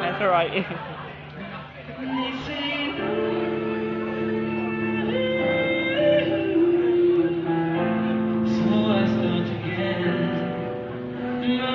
That's alright.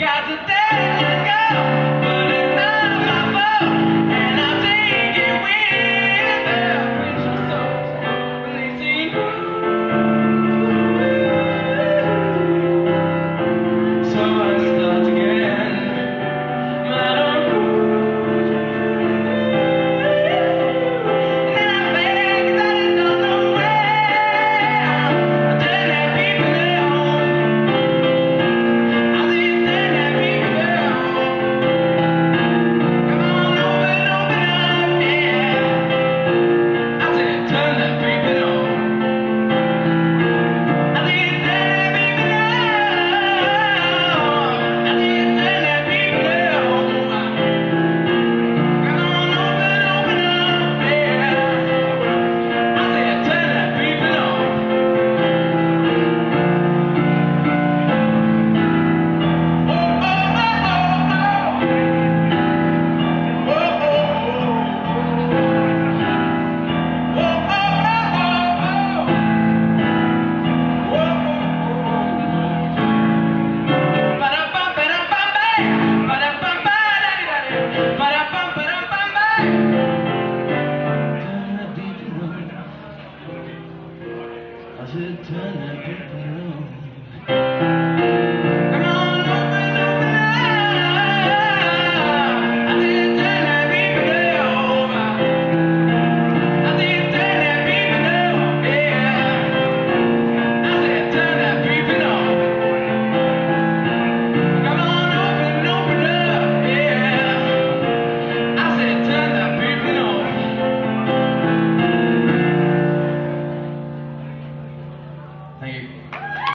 Obrigado, até I should turn that picture on.